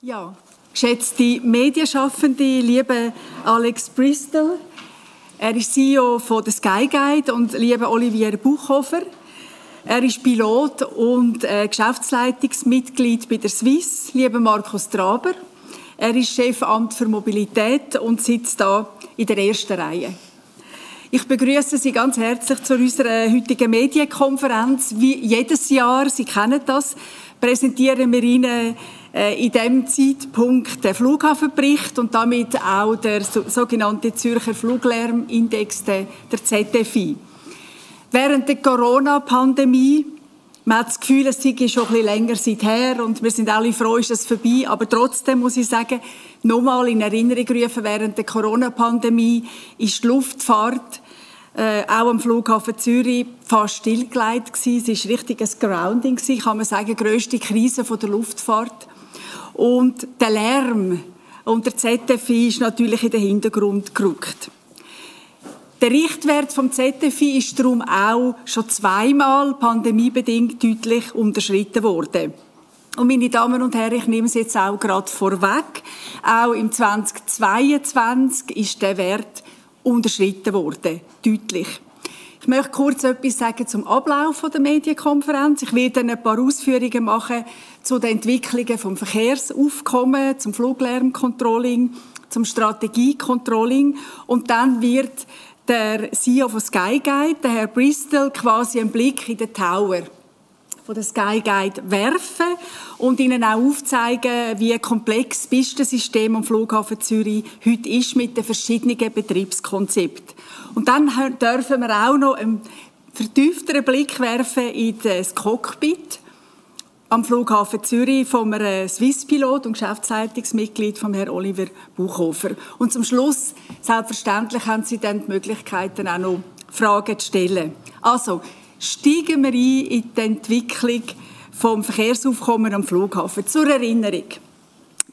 Ja, geschätzte Medienschaffende, liebe Alex Bristol, er ist CEO von der Sky Guide und liebe Olivier Buchhofer. Er ist Pilot und äh, Geschäftsleitungsmitglied bei der Swiss, liebe Markus Traber. Er ist Chefamt für Mobilität und sitzt da in der ersten Reihe. Ich begrüße Sie ganz herzlich zu unserer heutigen Medienkonferenz. Wie jedes Jahr, Sie kennen das, präsentieren wir Ihnen in diesem Zeitpunkt den Flughafenbericht und damit auch der sogenannte Zürcher Fluglärmindex, der ZFI. Während der Corona-Pandemie, man hat das Gefühl, es sei schon ein bisschen länger seither und wir sind alle froh, ist es vorbei, aber trotzdem muss ich sagen, nochmal in Erinnerung rufen, während der Corona-Pandemie ist die Luftfahrt äh, auch am Flughafen Zürich fast stillgelegt gewesen. Es war richtig ein Grounding gewesen, kann man sagen, grösste Krise von der Luftfahrt. Und der Lärm und der ZFI ist natürlich in den Hintergrund gerückt. Der Richtwert vom ZFI ist darum auch schon zweimal pandemiebedingt deutlich unterschritten worden. Und meine Damen und Herren, ich nehme es jetzt auch gerade vorweg. Auch im 2022 ist der Wert unterschritten worden, deutlich. Ich möchte kurz etwas sagen zum Ablauf der Medienkonferenz. Ich werde ein paar Ausführungen machen zu den Entwicklungen vom Verkehrsaufkommen, zum Fluglärmcontrolling, zum Strategiecontrolling und dann wird der CEO von Sky Guide, der Herr Bristol, quasi einen Blick in den Tower von der Sky Guide werfen und Ihnen auch aufzeigen, wie komplex das Pistensystem am Flughafen Zürich heute ist mit den verschiedenen Betriebskonzepten. Und dann dürfen wir auch noch einen vertiefteren Blick werfen in das Cockpit am Flughafen Zürich vom Swiss-Pilot und Geschäftsleitungsmitglied von Herrn Oliver Buchhofer. Und zum Schluss, selbstverständlich, haben Sie dann die Möglichkeit, auch noch Fragen zu stellen. Also, steigen wir ein in die Entwicklung vom Verkehrsaufkommen am Flughafen. Zur Erinnerung.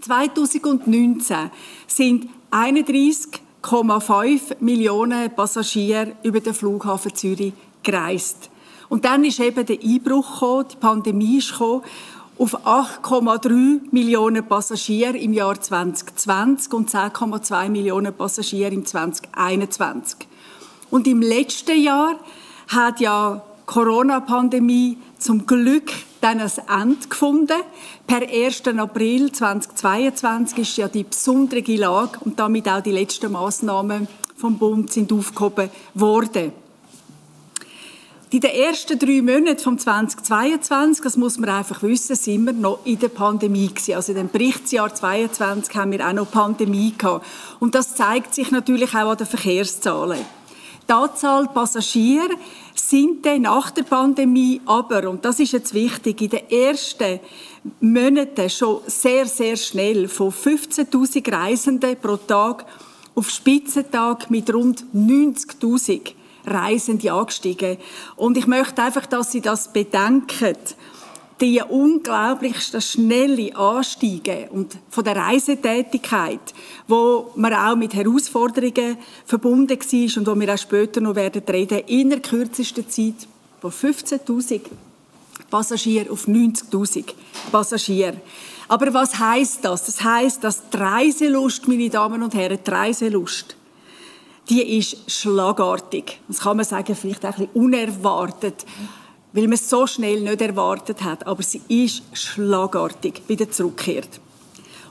2019 sind 31,5 Millionen Passagiere über den Flughafen Zürich gereist. Und dann ist eben der Einbruch gekommen, die Pandemie ist gekommen, auf 8,3 Millionen Passagiere im Jahr 2020 und 10,2 Millionen Passagiere im 2021. Und im letzten Jahr hat ja Corona-Pandemie zum Glück dann ein Ende gefunden. Per 1. April 2022 ist ja die besondere Lage und damit auch die letzten Maßnahmen vom Bund sind aufgehoben worden. In den ersten drei Monaten von 2022, das muss man einfach wissen, sind wir noch in der Pandemie gewesen. Also in dem Berichtsjahr 2022 haben wir auch noch Pandemie gehabt. Und das zeigt sich natürlich auch an den Verkehrszahlen. Die Anzahl Passagiere sind dann nach der Pandemie aber, und das ist jetzt wichtig, in den ersten Monaten schon sehr, sehr schnell von 15.000 Reisenden pro Tag auf Spitzentag mit rund 90.000 Reisende angestiegen. Und ich möchte einfach, dass Sie das bedenken die unglaublich schnelle Anstiege und von der Reisetätigkeit, wo man auch mit Herausforderungen verbunden war und wo wir auch später noch werden reden, in der kürzesten Zeit von 15.000 Passagieren auf 90.000 Passagiere. Aber was heißt das? Das heißt, dass die Reiselust, meine Damen und Herren, die Reiselust, die ist schlagartig. Das kann man sagen, vielleicht auch ein bisschen unerwartet weil man es so schnell nicht erwartet hat. Aber sie ist schlagartig wieder zurückgekehrt.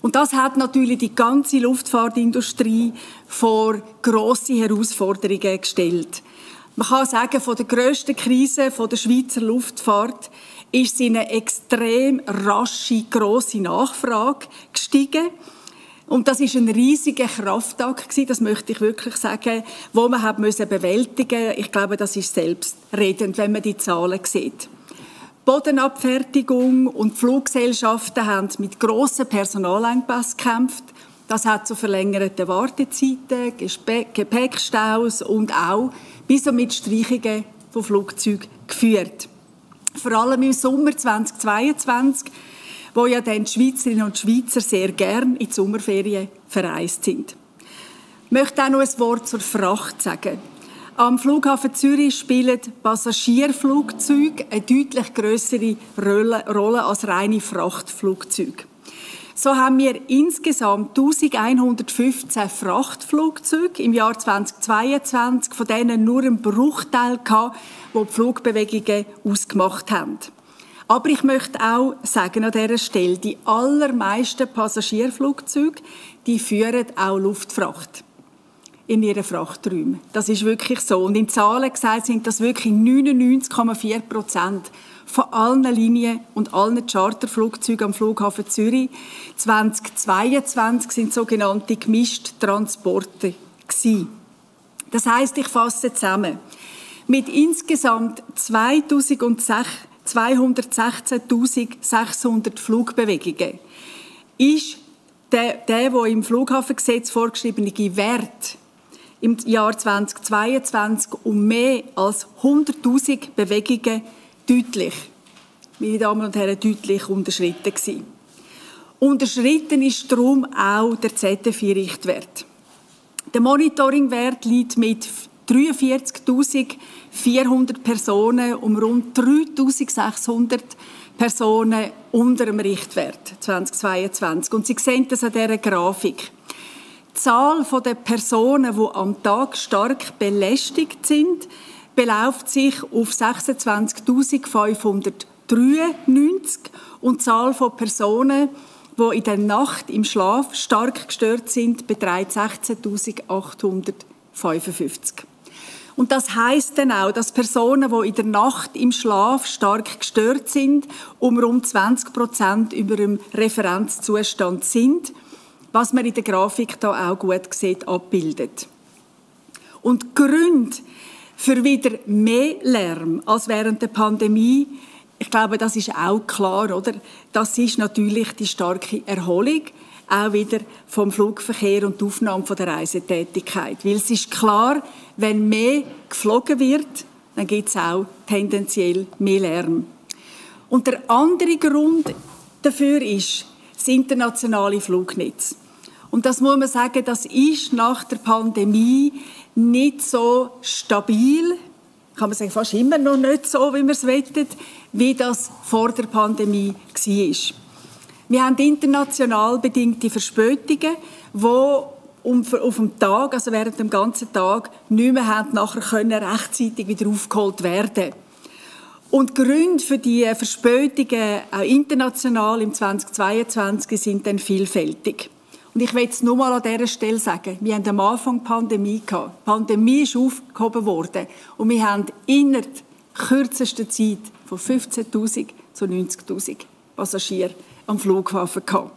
Und das hat natürlich die ganze Luftfahrtindustrie vor große Herausforderungen gestellt. Man kann sagen, von der grössten Krise der Schweizer Luftfahrt ist eine extrem rasche, grosse Nachfrage gestiegen. Und das ist ein riesiger Kraftakt das möchte ich wirklich sagen, wo man hat müssen bewältigen. Ich glaube, das ist selbstredend, wenn man die Zahlen sieht. Bodenabfertigung und Fluggesellschaften haben mit grossen Personalengpässen gekämpft. Das hat zu verlängerten Wartezeiten, Gepäckstaus und auch bis und mit Streichungen von Flugzeugen geführt. Vor allem im Sommer 2022 wo ja dann die Schweizerinnen und Schweizer sehr gern in die Sommerferien verreist sind. Ich möchte auch noch ein Wort zur Fracht sagen. Am Flughafen Zürich spielen Passagierflugzeuge eine deutlich größere Rolle als reine Frachtflugzeuge. So haben wir insgesamt 1115 Frachtflugzeuge im Jahr 2022, von denen nur ein Bruchteil gehabt, wo die Flugbewegungen ausgemacht haben. Aber ich möchte auch sagen an dieser Stelle, die allermeisten Passagierflugzeuge, die führen auch Luftfracht in ihren Frachträumen. Das ist wirklich so. Und in Zahlen gesagt sind das wirklich 99,4 Prozent von allen Linien und allen Charterflugzeugen am Flughafen Zürich. 2022 sind sogenannte gemischte Transporte. Das heißt, ich fasse zusammen. Mit insgesamt 216.600 Flugbewegungen ist der, der, der im Flughafengesetz vorgeschriebene Wert im Jahr 2022 um mehr als 100.000 Bewegungen deutlich, meine Damen und Herren, deutlich unterschritten gewesen. Unterschritten ist darum auch der ZFI-Richtwert. Der Monitoringwert liegt mit 43.400 Personen um rund 3.600 Personen unter dem Richtwert 2022. Und Sie sehen das an dieser Grafik. Die Zahl der Personen, die am Tag stark belästigt sind, beläuft sich auf 26.593 und die Zahl von Personen, die in der Nacht im Schlaf stark gestört sind, beträgt 16.855. Und das heißt dann auch, dass Personen, die in der Nacht im Schlaf stark gestört sind, um rund 20 Prozent über dem Referenzzustand sind, was man in der Grafik da auch gut sieht, abbildet. Und Gründe für wieder mehr Lärm als während der Pandemie, ich glaube, das ist auch klar, oder? Das ist natürlich die starke Erholung auch wieder vom Flugverkehr und der Aufnahme der Reisetätigkeit. Weil es ist klar, wenn mehr geflogen wird, dann gibt es auch tendenziell mehr Lärm. Und der andere Grund dafür ist das internationale Flugnetz. Und das muss man sagen, das ist nach der Pandemie nicht so stabil, kann man sagen, fast immer noch nicht so, wie man es wettet, wie das vor der Pandemie war. Wir haben international bedingte Verspätungen, die auf dem Tag, also während dem ganzen Tag, nicht mehr haben nachher können rechtzeitig wieder aufgeholt werden. Und die Gründe für die Verspätungen, auch international im 2022, sind dann vielfältig. Und ich will es nur mal an dieser Stelle sagen. Wir haben am Anfang Pandemie gehabt. Die Pandemie ist aufgehoben worden. Und wir haben innerhalb kürzester Zeit von 15.000 zu 90.000 Passagieren am Flughafen gehabt.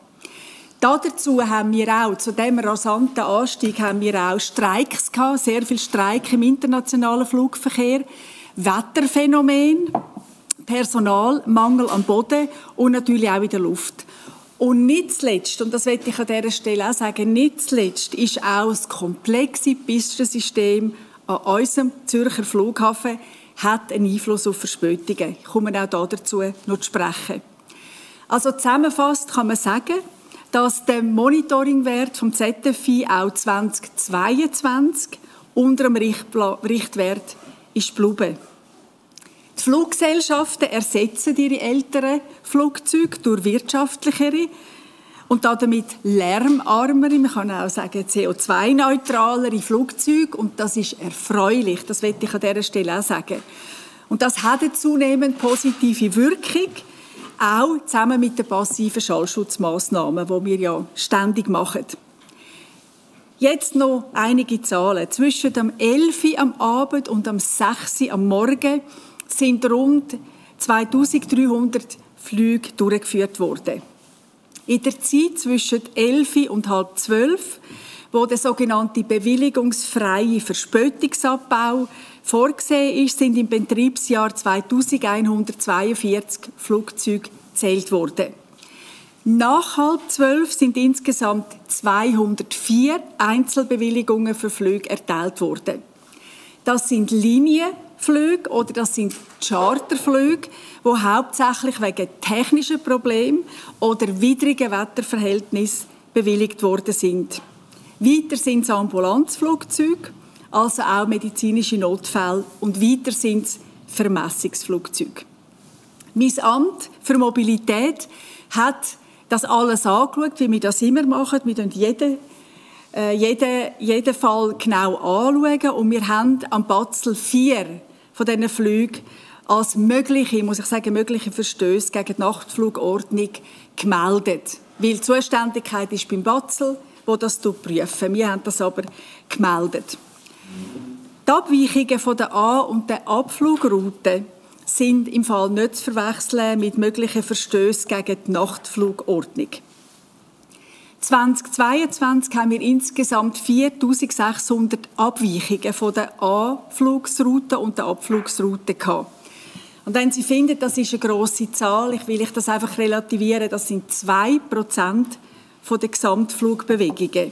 Dazu haben wir auch, zu diesem rasanten Anstieg, haben wir auch Streiks gehabt, sehr viel Streik im internationalen Flugverkehr, Wetterphänomen, Personalmangel am Boden und natürlich auch in der Luft. Und nicht zuletzt, und das möchte ich an dieser Stelle auch sagen, nicht zuletzt ist auch das komplexe Pistensystem an unserem Zürcher Flughafen hat einen Einfluss auf Verspätungen. Ich komme auch dazu noch zu sprechen. Also zusammenfassend kann man sagen, dass der Monitoringwert vom ZFI auch 2022 unter dem Richtwert ist geblieben. Die Fluggesellschaften ersetzen ihre älteren Flugzeuge durch wirtschaftlichere und damit lärmarmere, man kann auch sagen CO2-neutralere Flugzeuge und das ist erfreulich, das möchte ich an dieser Stelle auch sagen. Und das hat eine zunehmend positive Wirkung auch zusammen mit den passiven Schallschutzmaßnahmen, die wir ja ständig machen. Jetzt noch einige Zahlen. Zwischen dem 11 Uhr am Abend und dem 6 Uhr am Morgen sind rund 2300 Flüge durchgeführt worden. In der Zeit zwischen 11 und halb 12, wo der sogenannte bewilligungsfreie Verspätungsabbau Vorgesehen ist, sind im Betriebsjahr 2142 Flugzeuge gezählt worden. Nach halb zwölf sind insgesamt 204 Einzelbewilligungen für Flüge erteilt worden. Das sind Linienflüge oder das sind Charterflüge, wo hauptsächlich wegen technischen Problemen oder widrigen Wetterverhältnissen bewilligt worden sind. Weiter sind es Ambulanzflugzeuge also auch medizinische Notfälle und weiter sind es Vermessungsflugzeuge. Mein Amt für Mobilität hat das alles angeschaut, wie wir das immer machen. Wir schauen jeden, äh, jeden, jeden Fall genau anschauen und wir haben am Batzel vier von diesen Flügen als mögliche, muss ich sagen, mögliche Verstöße gegen die Nachtflugordnung gemeldet. Weil die Zuständigkeit ist beim Batzel, wo das prüfen. Wir haben das aber gemeldet. Die Abweichungen von der A- und der Abflugroute sind im Fall nicht zu verwechseln mit möglichen Verstößen gegen die Nachtflugordnung. 2022 haben wir insgesamt 4600 Abweichungen von der Anflugsroute und der Abflugsroute gehabt. Und wenn Sie finden, das ist eine große Zahl, ich will ich das einfach relativieren, das sind 2% von der Gesamtflugbewegungen.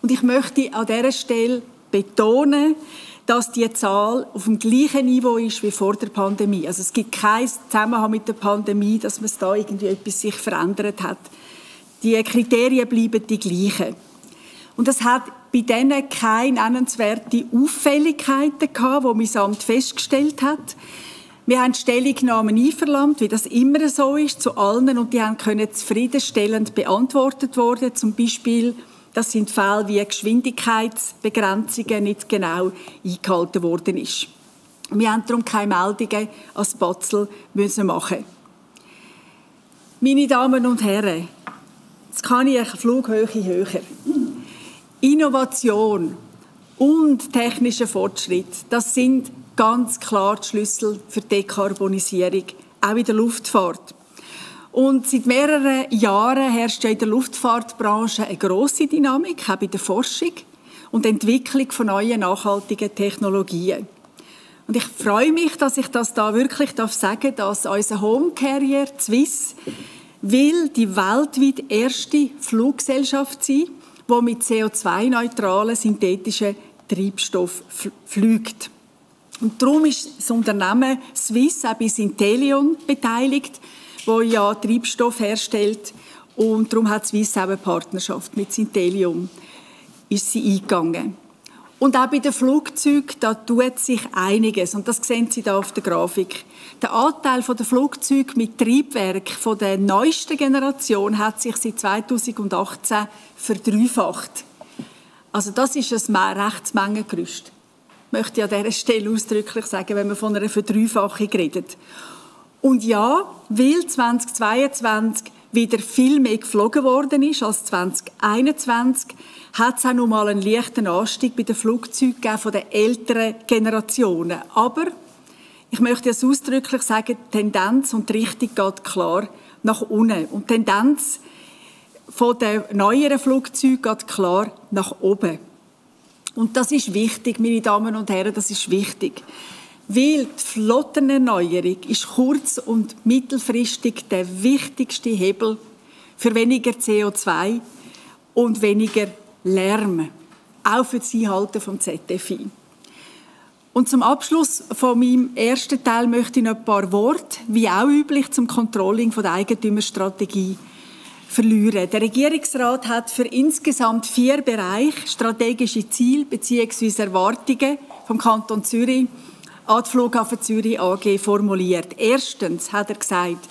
Und ich möchte an dieser Stelle betonen, dass die Zahl auf dem gleichen Niveau ist wie vor der Pandemie. Also es gibt keinen Zusammenhang mit der Pandemie, dass man da irgendwie etwas sich verändert hat. Die Kriterien bleiben die gleichen. Und es hat bei denen keine nennenswerte Auffälligkeiten gehabt, die mein Amt festgestellt hat. Wir haben Stellungnahmen einverlangt, wie das immer so ist, zu allen, und die haben können zufriedenstellend beantwortet worden. Zum Beispiel, das sind Fälle wie Geschwindigkeitsbegrenzungen nicht genau eingehalten worden ist. Wir haben darum keine Meldungen als Batzel müssen machen. Meine Damen und Herren, jetzt kann ich Flughöhe höher. Innovation und technischer Fortschritt, das sind ganz klar die Schlüssel für die Dekarbonisierung, auch in der Luftfahrt. Und seit mehreren Jahren herrscht ja in der Luftfahrtbranche eine grosse Dynamik, auch bei der Forschung und Entwicklung von neuen nachhaltigen Technologien. Und ich freue mich, dass ich das da wirklich darf sagen, dass unser Home Carrier Swiss will die weltweit erste Fluggesellschaft sein, die mit CO2-neutralen synthetischen Treibstoff fliegt. Und darum ist das Unternehmen Swiss auch bei Intelion beteiligt, wo ja Treibstoff herstellt. Und darum hat Swiss auch eine Partnerschaft mit Intelium ist sie eingegangen. Und auch bei den Flugzeugen, da tut sich einiges. Und das sehen Sie da auf der Grafik. Der Anteil der Flugzeuge mit Triebwerk von der neuesten Generation hat sich seit 2018 verdreifacht. Also das ist ein Rechtsmengengerüst möchte ich an dieser Stelle ausdrücklich sagen, wenn man von einer Verdreifachung redet. Und ja, weil 2022 wieder viel mehr geflogen worden ist als 2021, hat es auch noch mal einen leichten Anstieg bei den Flugzeugen von den älteren Generationen. Aber ich möchte es ausdrücklich sagen, die Tendenz und die Richtung geht klar nach unten. Und die Tendenz von den neueren Flugzeugen geht klar nach oben. Und das ist wichtig, meine Damen und Herren, das ist wichtig. Weil die Flottenerneuerung ist kurz- und mittelfristig der wichtigste Hebel für weniger CO2 und weniger Lärm, auch für das Einhalten vom ZFI. Und zum Abschluss von meinem ersten Teil möchte ich noch ein paar Worte, wie auch üblich, zum Controlling der Eigentümerstrategie verlieren. Der Regierungsrat hat für insgesamt vier Bereiche strategische Ziele bzw. Erwartungen vom Kanton Zürich an die Flughafen Zürich AG formuliert. Erstens hat er gesagt,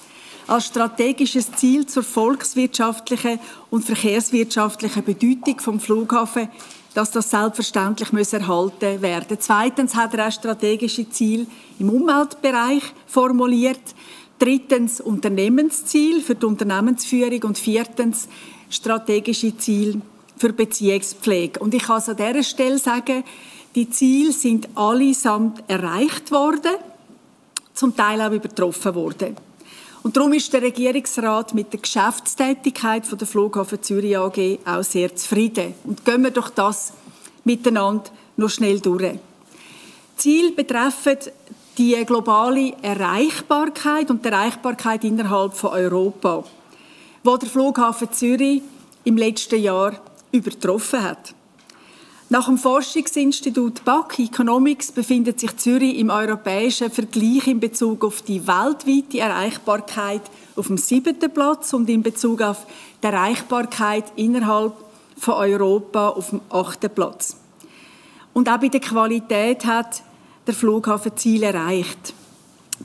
als strategisches Ziel zur volkswirtschaftlichen und verkehrswirtschaftlichen Bedeutung vom Flughafen, dass das selbstverständlich muss erhalten werden. Zweitens hat er auch strategische Ziele im Umweltbereich formuliert. Drittens Unternehmensziel für die Unternehmensführung und viertens strategische Ziel für Beziehungspflege. Und ich kann es an dieser Stelle sagen, die Ziele sind allesamt erreicht worden, zum Teil auch übertroffen worden. Und darum ist der Regierungsrat mit der Geschäftstätigkeit von der Flughafen Zürich AG auch sehr zufrieden. Und gehen wir doch das miteinander noch schnell durch. Ziel betreffen die globale Erreichbarkeit und die Erreichbarkeit innerhalb von Europa, wo der Flughafen Zürich im letzten Jahr übertroffen hat. Nach dem Forschungsinstitut BAC Economics befindet sich Zürich im europäischen Vergleich in Bezug auf die weltweite Erreichbarkeit auf dem siebten Platz und in Bezug auf die Erreichbarkeit innerhalb von Europa auf dem achten Platz. Und auch bei der Qualität hat der Flughafen Ziel erreicht.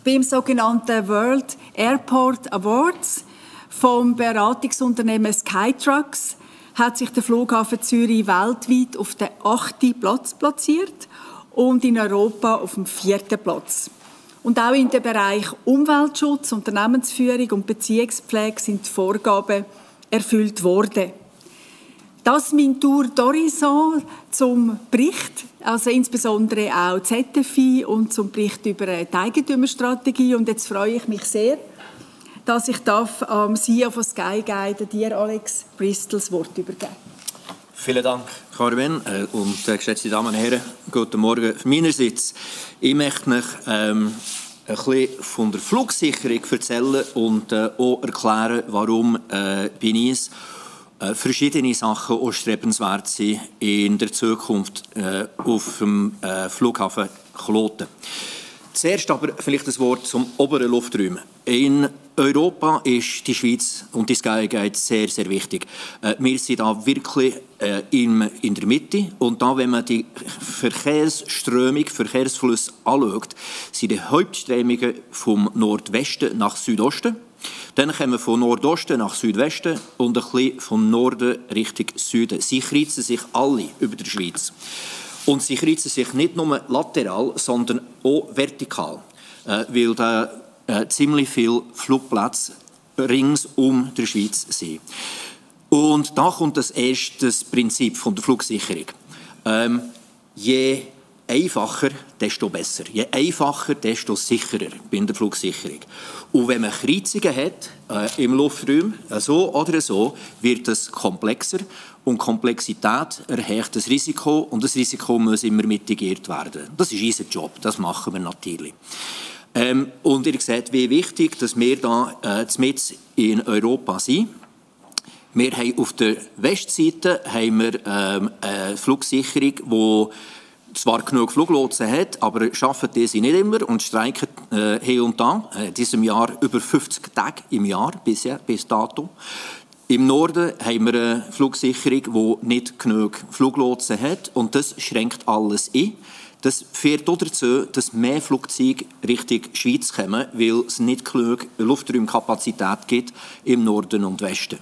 Beim sogenannten World Airport Awards vom Beratungsunternehmen Skytrucks hat sich der Flughafen Zürich weltweit auf den achten Platz platziert und in Europa auf dem vierten Platz. Und auch in dem Bereich Umweltschutz, Unternehmensführung und Beziehungspflege sind die Vorgaben erfüllt worden. Das mein Tour d'Horizon zum Bericht, also insbesondere auch ZFI und zum Bericht über die Eigentümerstrategie. Und jetzt freue ich mich sehr, dass ich darf am ähm, CEO von Sky Guide, dir Alex Bristol, das Wort übergeben. Vielen Dank, Carmen äh, und äh, geschätzte Damen und Herren, guten Morgen meinerseits. Ich möchte euch ähm, ein bisschen von der Flugsicherung erzählen und äh, auch erklären, warum äh, bin ich äh, verschiedene Sachen auch strebenswert sind in der Zukunft äh, auf dem äh, Flughafen Kloten. Zuerst aber vielleicht das Wort zum oberen Luftraum. In Europa ist die Schweiz und die Sky Guide sehr, sehr wichtig. Äh, wir sind da wirklich äh, in, in der Mitte und da, wenn man die Verkehrsströmung, Verkehrsfluss anschaut, sind die Hauptströmungen vom Nordwesten nach Südosten dann kommen wir von Nordosten nach Südwesten und ein bisschen von Norden Richtung Süden. Sie kreuzen sich alle über der Schweiz. Und sie kreuzen sich nicht nur lateral, sondern auch vertikal, äh, weil da äh, ziemlich viele Flugplätze rings um der Schweiz sind. Und da kommt das erste Prinzip von der Flugsicherung. Ähm, je einfacher, desto besser. Je einfacher, desto sicherer bei der Flugsicherung. Und wenn man Kreuzungen hat äh, im Luftraum, äh, so oder so, wird es komplexer und Komplexität erhöht das Risiko und das Risiko muss immer mitigiert werden. Das ist unser Job, das machen wir natürlich. Ähm, und ihr seht, wie wichtig, dass wir da äh, in Europa sind. Wir haben auf der Westseite haben wir, ähm, eine Flugsicherung, die zwar genug Fluglotsen hat, aber schaffen diese nicht immer und streiken äh, hier und da. Äh, diesem Jahr über 50 Tage im Jahr bisher, bis dato. Im Norden haben wir eine Flugsicherung, die nicht genug Fluglotsen hat und das schränkt alles ein. Das führt auch dazu, dass mehr Flugzeuge Richtung Schweiz kommen, weil es nicht genug Luftraumkapazität gibt im Norden und Westen.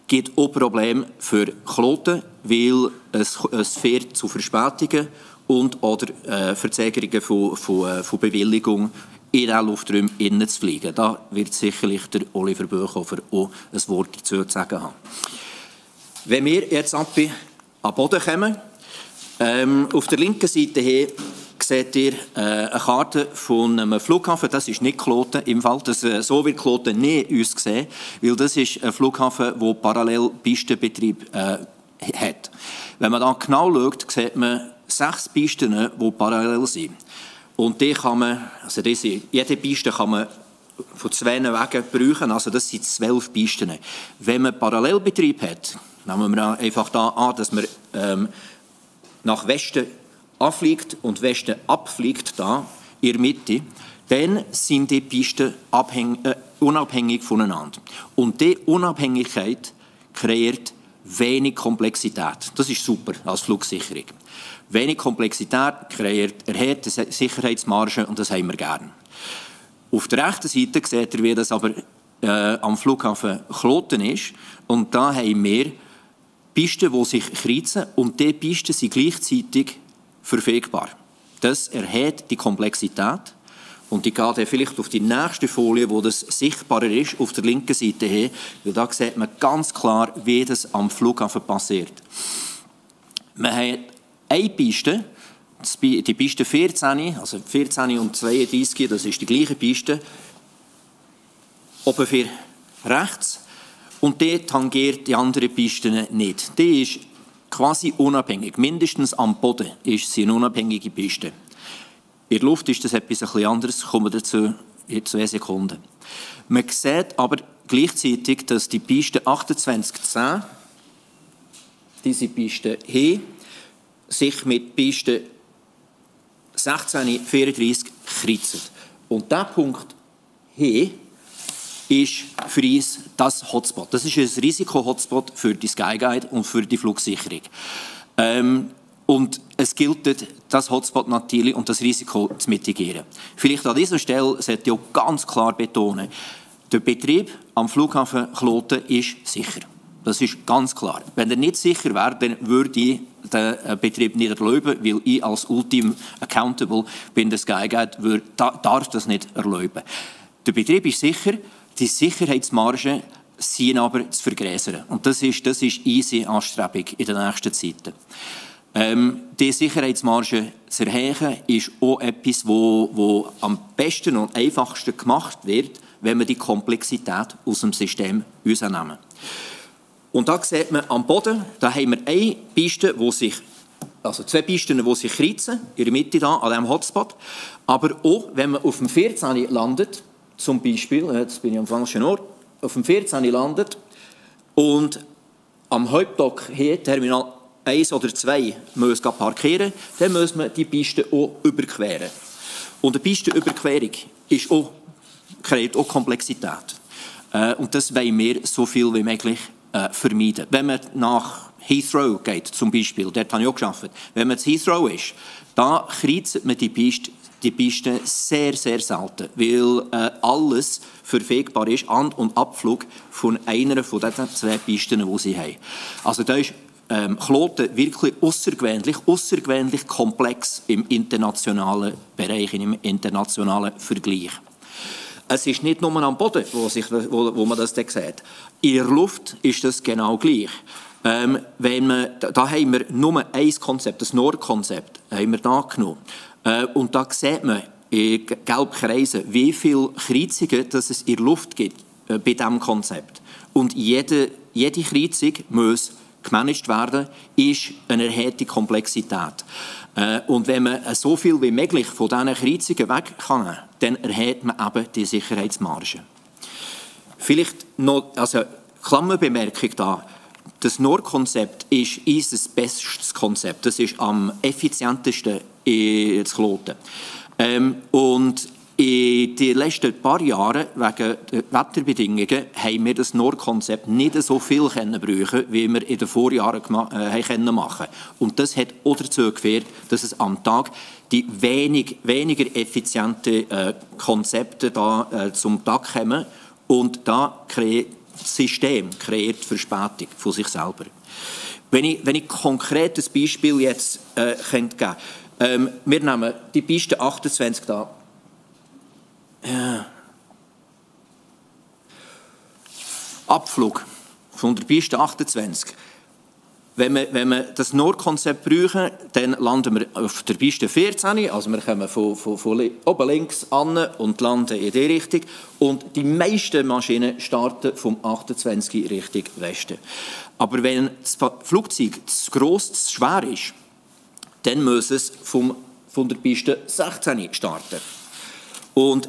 Es gibt auch Probleme für Kloten, weil es, es führt zu Verspätungen und oder äh, Verzögerungen von, von, äh, von Bewilligung in den Luftraum innen zu fliegen. Da wird sicherlich der Oliver Böchhofer auch ein Wort dazu zu sagen haben. Wenn wir jetzt ab an Boden kommen, ähm, auf der linken Seite hier seht ihr äh, eine Karte von einem Flughafen. Das ist nicht Kloten im Fall. Das, äh, so wird Kloten nie uns gesehen, weil das ist ein Flughafen, der parallel Pistenbetrieb äh, hat. Wenn man da genau schaut, sieht man sechs Pisten, die parallel sind. Und die kann man, also diese, jede Piste kann man von zwei Wegen brauchen, also das sind zwölf Pisten. Wenn man Parallelbetrieb hat, nehmen wir einfach da an, dass man ähm, nach Westen anfliegt und Westen abfliegt, da in der Mitte, dann sind die Pisten äh, unabhängig voneinander. Und diese Unabhängigkeit kreiert wenig Komplexität. Das ist super als Flugsicherung. Wenig Komplexität kreiert erhöhte Sicherheitsmargen und das haben wir gern. Auf der rechten Seite seht ihr, wie das aber äh, am Flughafen Kloten ist. Und da haben wir Pisten, die sich kreuzen und diese Pisten sind gleichzeitig verfügbar. Das erhöht die Komplexität. Und ich gehe vielleicht auf die nächste Folie, wo das sichtbarer ist, auf der linken Seite her, weil da sieht man ganz klar, wie das am Flughafen passiert. Man hat eine Piste, die Piste 14, also 14 und 32, das ist die gleiche Piste, oben für rechts und die tangiert die anderen Pisten nicht. Die ist quasi unabhängig, mindestens am Boden ist sie eine unabhängige Piste. In der Luft ist das etwas ein bisschen anderes, kommen dazu in zwei Sekunden. Man sieht aber gleichzeitig, dass die Piste 2810, diese Piste hier, sich mit Piste 1634 kreuzen. Und dieser Punkt hier ist für uns das Hotspot. Das ist ein Risiko-Hotspot für die Skyguide und für die Flugsicherung. Ähm, und es gilt, das Hotspot natürlich und das Risiko zu mitigieren. Vielleicht an dieser Stelle sollte ich auch ganz klar betonen, Der Betrieb am Flughafen Kloten ist sicher. Das ist ganz klar. Wenn er nicht sicher wäre, dann würde ich den äh, Betrieb nicht erlauben, weil ich als Ultim Accountable bin, das Skyguide darf das nicht erlauben. Der Betrieb ist sicher, die Sicherheitsmargen sind aber zu vergräsern. Und das ist, das ist easy Anstrebung in den nächsten Zeiten. Ähm, die Sicherheitsmarge zu erhöhen, ist auch etwas, wo, wo am besten und einfachsten gemacht wird, wenn wir die Komplexität aus dem System rausnehmen. Und da sieht man am Boden, da haben wir eine Piste, wo sich, also zwei Pisten, die sich kreuzen, in der Mitte da, an diesem Hotspot. Aber auch, wenn man auf dem 14 landet, zum Beispiel, jetzt bin ich am falschen Ort, auf dem 14 landet und am Hauptdock hier, Terminal 1 oder 2, muss parkieren, dann muss man die Piste auch überqueren. Und eine Pistenüberquerung ist auch, kreiert auch Komplexität. Äh, und das wollen wir so viel wie möglich äh, vermeiden. Wenn man nach Heathrow geht, zum Beispiel, dort habe ich auch gearbeitet, wenn man zu Heathrow ist, da kreuzt man die Piste, die Piste sehr, sehr selten, weil äh, alles verfügbar ist, An- und Abflug von einer von diesen zwei Pisten, die sie haben. Also da ist ähm, Kloten wirklich außergewöhnlich, außergewöhnlich komplex im internationalen Bereich, im internationalen Vergleich. Es ist nicht nur am Boden, wo, sich, wo, wo man das dann sieht. In der Luft ist das genau gleich. Ähm, wenn man, da haben wir nur ein Konzept, das Nord-Konzept, haben wir da genommen. Äh, und da sieht man in gelb Kreisen, wie viele Kreuzungen dass es in der Luft gibt äh, bei diesem Konzept. Und jede, jede Kreuzung muss gemanagt werden, ist eine erhöhte Komplexität. Äh, und wenn man so viel wie möglich von diesen Kreuzungen weg dann erhöht man eben die Sicherheitsmarge. Vielleicht noch, also Klammerbemerkung da, das NOR-Konzept ist unser bestes Konzept. Das ist am effizientesten in Kloten. Ähm, und in den letzten paar Jahren, wegen der Wetterbedingungen, haben wir das NOR-Konzept nicht so viel können brauchen, wie wir in den Vorjahren äh, können machen Und das hat auch dazu geführt, dass es am Tag die wenig, weniger effizienten äh, Konzepte da, äh, zum Tag kommen. Und da das System kreiert Verspätung von sich selber. Wenn ich, wenn ich konkret Beispiel jetzt äh, geben könnte, ähm, wir nehmen die Piste 28 da Abflug von der Piste 28. Wenn wir, wenn wir das Nordkonzept brauchen, dann landen wir auf der Piste 14, also wir kommen von, von, von oben links an und landen in die Richtung. Und die meisten Maschinen starten vom 28 Richtung Westen. Aber wenn das Flugzeug zu gross, zu schwer ist, dann muss es vom, von der Piste 16 starten. Und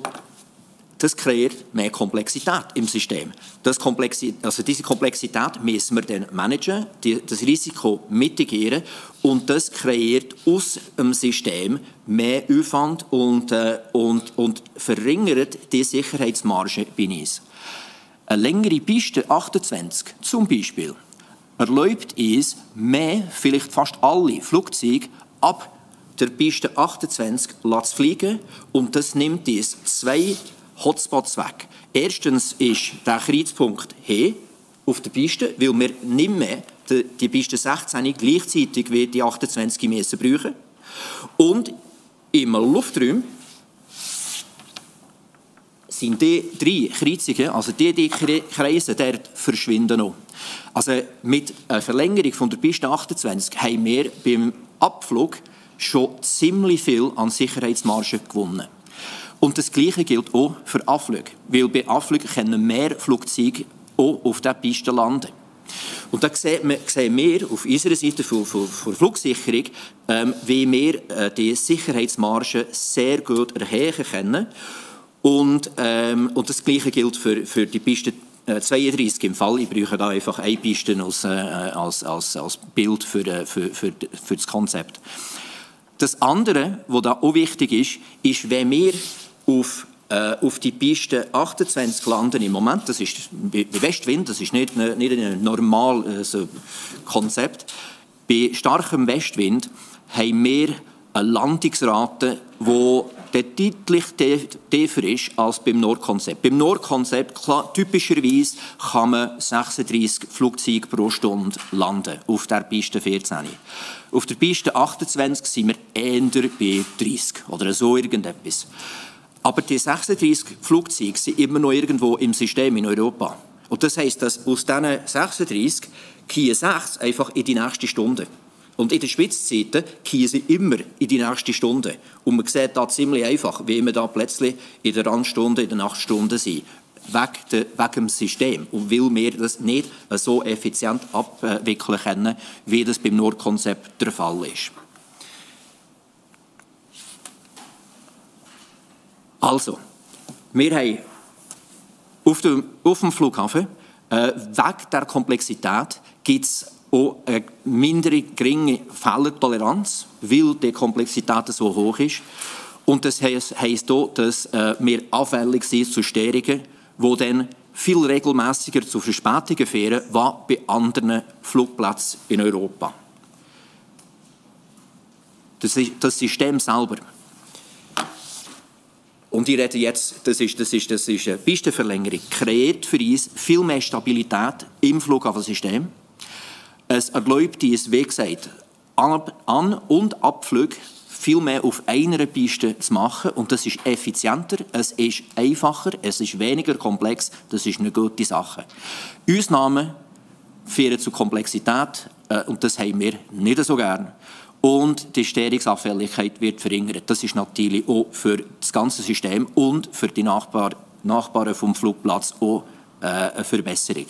das kreiert mehr Komplexität im System. Komplexi also diese Komplexität müssen wir dann managen, die, das Risiko mitigieren und das kreiert aus dem System mehr Aufwand und, äh, und, und verringert die Sicherheitsmarge bei uns. Eine längere Piste, 28 zum Beispiel, erlaubt uns mehr, vielleicht fast alle Flugzeuge ab der Piste 28 zu fliegen und das nimmt uns zwei Hotspots weg. Erstens ist der Kreuzpunkt hier auf der Piste, weil wir nicht mehr die Piste 16 gleichzeitig wie die 28 müssen brauchen. Und im Luftraum sind die drei Kreuzungen, also die, die Kreise, dort verschwinden noch. Also mit einer Verlängerung von der Piste 28 haben wir beim Abflug schon ziemlich viel an Sicherheitsmarge gewonnen. Und das Gleiche gilt auch für Anflüge, weil bei Anflügen können mehr Flugzeuge auch auf dieser Piste landen. Und da sehen wir auf unserer Seite für, für, für Flugsicherung, ähm, wie wir äh, die Sicherheitsmarge sehr gut erhöhen können. Und, ähm, und das Gleiche gilt für, für die Piste 32 äh, im Fall. Ich brauche da einfach eine Piste als, äh, als, als, als Bild für, äh, für, für, für das Konzept. Das andere, was da auch wichtig ist, ist, wenn wir auf, äh, auf die Piste 28 landen im Moment. Das ist bei Westwind, das ist nicht, nicht ein normales äh, Konzept. Bei starkem Westwind haben wir eine Landungsrate, die deutlich tiefer ist als beim Nordkonzept. Beim Nordkonzept, typischerweise, kann man 36 Flugzeuge pro Stunde landen auf der Piste 14. Auf der Piste 28 sind wir eher bei 30 oder so irgendetwas. Aber die 36 Flugzeuge sind immer noch irgendwo im System in Europa. Und das heisst, dass aus diesen 36 gehen 6 einfach in die nächste Stunde. Und in den Spitzzeiten gehen sie immer in die nächste Stunde. Und man sieht da ziemlich einfach, wie wir da plötzlich in der Randstunde, in der Nachtstunde sind. Wegen, wegen dem System. Und weil wir das nicht so effizient abwickeln können, wie das beim Nordkonzept der Fall ist. Also, wir haben auf dem, auf dem Flughafen, äh, wegen der Komplexität, gibt es auch eine mindere, geringe Fehlertoleranz, weil die Komplexität so hoch ist. Und das heisst auch, dass äh, wir anfällig sind zu Störungen, die dann viel regelmäßiger zu Verspätungen führen, als bei anderen Flugplätzen in Europa. Das, das System selber und ich rede jetzt, das ist, das ist, das ist eine Pistenverlängerung, kreiert für uns viel mehr Stabilität im Flughafensystem. Es erlaubt uns, wie gesagt, An- und Abflüge viel mehr auf einer Piste zu machen und das ist effizienter, es ist einfacher, es ist weniger komplex, das ist eine gute Sache. Ausnahmen führen zu Komplexität äh, und das haben wir nicht so gern und die Störungsanfälligkeit wird verringert. Das ist natürlich auch für das ganze System und für die Nachbar Nachbarn vom Flugplatz auch äh, eine Verbesserung.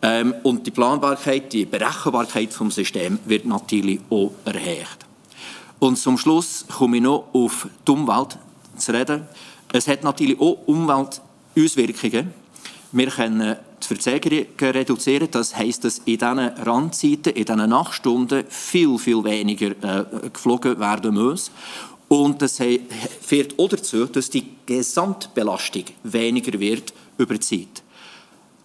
Ähm, und die Planbarkeit, die Berechenbarkeit vom System wird natürlich auch erhöht. Und zum Schluss komme ich noch auf die Umwelt zu reden. Es hat natürlich auch Umweltauswirkungen. Wir können die Verzögerungen reduzieren. Das heisst, dass in diesen Randzeiten, in diesen Nachtstunden viel, viel weniger äh, geflogen werden muss. Und das führt auch dazu, dass die Gesamtbelastung weniger wird über die Zeit.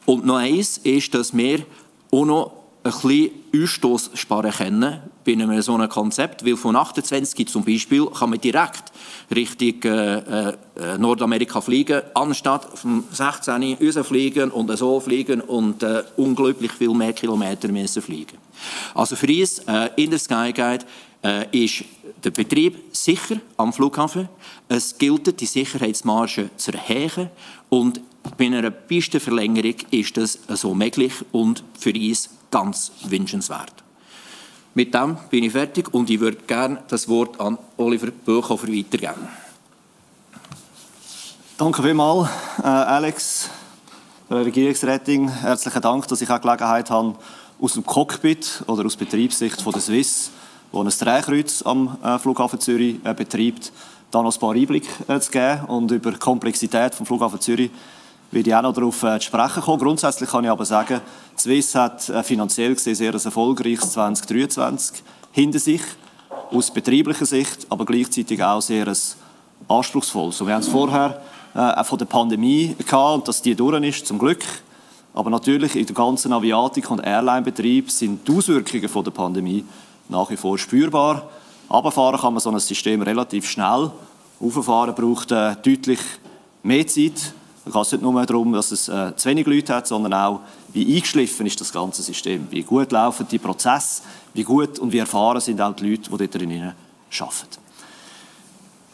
Und noch eins ist, dass wir auch noch ein bisschen Ausstoß sparen können bei einem so einem Konzept, weil von 28 zum Beispiel kann man direkt Richtung äh, äh, Nordamerika fliegen, anstatt vom 16 rausfliegen und so fliegen und äh, unglaublich viel mehr Kilometer müssen fliegen. Also für uns äh, in der Skyguide äh, ist der Betrieb sicher am Flughafen. Es gilt, die Sicherheitsmarge zu erhöhen und bei einer Pistenverlängerung ist das so möglich und für uns ganz wünschenswert. Mit dem bin ich fertig und ich würde gerne das Wort an Oliver Böchhofer weitergeben. Danke vielmals, äh, Alex, der Regierungsrätin. Herzlichen Dank, dass ich auch Gelegenheit habe, aus dem Cockpit oder aus Betriebssicht von der Swiss, wo ein Drehkreuz am äh, Flughafen Zürich äh, betreibt, da noch ein paar Einblicke äh, zu geben und über die Komplexität vom Flughafen Zürich werde ich auch noch darauf äh, zu sprechen kommen. Grundsätzlich kann ich aber sagen, Swiss hat äh, finanziell gesehen sehr ein erfolgreiches 2023 hinter sich, aus betrieblicher Sicht, aber gleichzeitig auch sehr ein anspruchsvolles. Wir haben es vorher äh, auch von der Pandemie gehabt, und dass die durch ist, zum Glück. Aber natürlich in der ganzen Aviatik- und Airline-Betrieb sind die Auswirkungen von der Pandemie nach wie vor spürbar. Abfahren kann man so ein System relativ schnell. Auffahren braucht äh, deutlich mehr Zeit. Da geht es nicht nur darum, dass es äh, zu wenig Leute hat, sondern auch, wie eingeschliffen ist das ganze System, wie gut laufen die Prozesse, wie gut und wie erfahren sind auch die Leute, die drinnen arbeiten.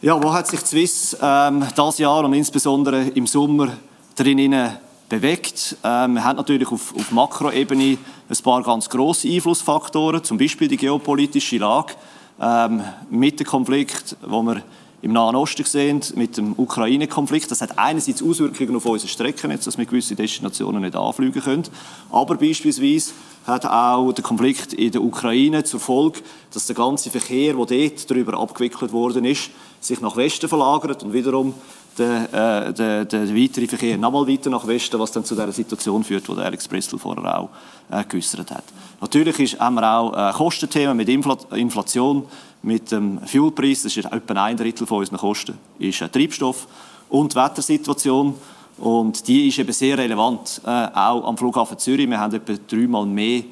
Ja, wo hat sich die Swiss ähm, das Jahr und insbesondere im Sommer drinnen bewegt? Ähm, wir haben natürlich auf, auf Makroebene ein paar ganz grosse Einflussfaktoren, zum Beispiel die geopolitische Lage ähm, mit dem Konflikt, wo wir im Nahen Osten sehen, mit dem Ukraine-Konflikt. Das hat einerseits Auswirkungen auf unsere Strecken, dass wir gewisse Destinationen nicht anfliegen können. Aber beispielsweise hat auch der Konflikt in der Ukraine zur Folge, dass der ganze Verkehr, der dort darüber abgewickelt worden ist, sich nach Westen verlagert und wiederum der, äh, der, der weitere Verkehr nochmal weiter nach Westen, was dann zu der Situation führt, die Alex Bristol vorher auch äh, geäußert hat. Natürlich ist, haben wir auch äh, Kostenthemen mit Infl Inflation, mit dem Fuelpreis, das ist etwa ein Drittel von unseren Kosten, ist äh, Treibstoff und Wettersituation. Und die ist eben sehr relevant, äh, auch am Flughafen Zürich. Wir haben etwa dreimal mehr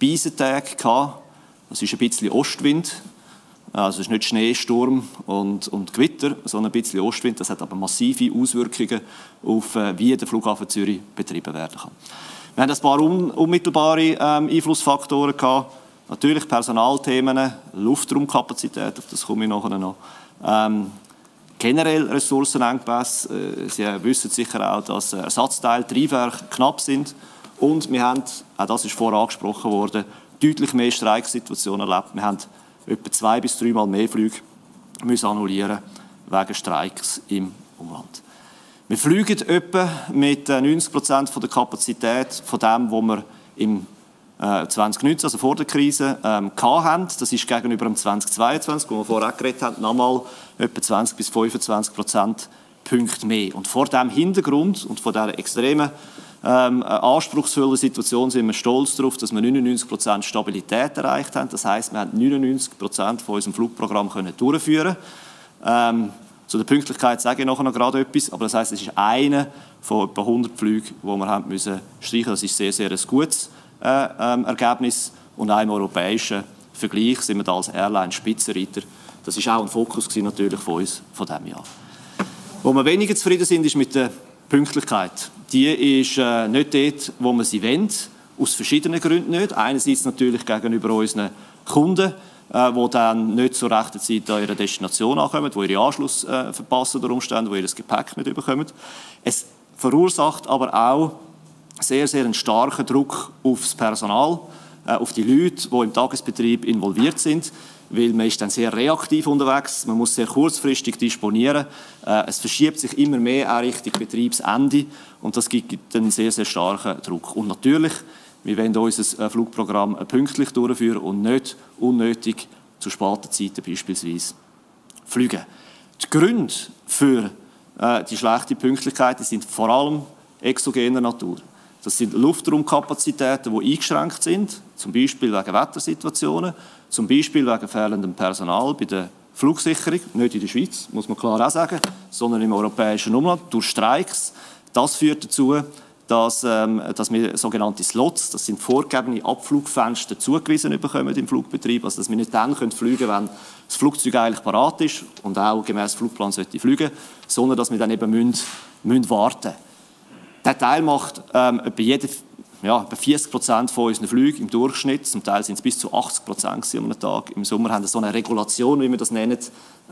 Beisentage gehabt. Das ist ein bisschen Ostwind Also es ist nicht Schnee, Sturm und, und Gewitter, sondern ein bisschen Ostwind. Das hat aber massive Auswirkungen auf, äh, wie der Flughafen Zürich betrieben werden kann. Wir haben ein paar un unmittelbare ähm, Einflussfaktoren gehabt. Natürlich Personalthemen, Luftraumkapazität, auf das komme ich nachher noch. Ähm, generell Ressourcenengpässe. Äh, Sie wissen sicher auch, dass Ersatzteile, Triebwerke knapp sind. Und wir haben, auch das ist vorher angesprochen worden, deutlich mehr Streiksituationen erlebt. Wir haben etwa zwei bis dreimal mehr Flüge müssen annullieren wegen Streiks im Umland. Wir fliegen etwa mit 90 äh, Prozent der Kapazität von dem, was wir im 2019, äh, also vor der Krise, ähm, hatten. Das ist gegenüber dem 2022, wo wir vorher geredet haben, nochmal etwa 20 bis 25 Prozent Punkte mehr. Und vor diesem Hintergrund und vor dieser extremen ähm, anspruchsvollen Situation sind wir stolz darauf, dass wir 99% Stabilität erreicht haben. Das heißt, wir haben 99% von unserem Flugprogramm können durchführen ähm, Zu der Pünktlichkeit sage ich nachher noch gerade etwas, aber das heißt, es ist einer von etwa 100 Flügen, die wir haben müssen streichen. Das ist sehr, sehr ein gutes äh, ähm, Ergebnis und auch im europäischen Vergleich sind wir da als Airline Spitzenreiter. Das ist auch ein Fokus natürlich von uns von diesem Jahr. Wo wir weniger zufrieden sind, ist mit der Pünktlichkeit. Die ist äh, nicht dort, wo wir sie wollen, aus verschiedenen Gründen nicht. Einerseits natürlich gegenüber unseren Kunden, äh, die dann nicht zur rechten Zeit an ihrer Destination ankommen, die ihren Anschluss äh, verpassen oder Umständen, die ihr Gepäck nicht bekommen. Es verursacht aber auch sehr, sehr einen starken Druck aufs Personal, äh, auf die Leute, die im Tagesbetrieb involviert sind weil man ist dann sehr reaktiv unterwegs, man muss sehr kurzfristig disponieren. Äh, es verschiebt sich immer mehr auch Richtung Betriebsende und das gibt einen sehr, sehr starken Druck. Und natürlich, wir wollen unser äh, Flugprogramm pünktlich durchführen und nicht unnötig zu späten Zeiten beispielsweise fliegen. Die Gründe für äh, die schlechte Pünktlichkeit sind vor allem exogener Natur. Das sind Luftraumkapazitäten, die eingeschränkt sind, zum Beispiel wegen Wettersituationen, zum Beispiel wegen fehlendem Personal bei der Flugsicherung, nicht in der Schweiz, muss man klar auch sagen, sondern im europäischen Umland, durch Streiks. Das führt dazu, dass, ähm, dass wir sogenannte Slots, das sind vorgegebene Abflugfenster, zugewiesen bekommen im Flugbetrieb. Also dass wir nicht dann können fliegen können, wenn das Flugzeug eigentlich parat ist und auch gemäß Flugplan sollte fliegen, sondern dass wir dann eben müssen, müssen warten müssen. Der Teil macht ähm, bei jeder ja, etwa 40 Prozent von unseren Flügen im Durchschnitt, zum Teil sind es bis zu 80 Prozent am Tag. Im Sommer haben wir so eine Regulation, wie wir das nennen,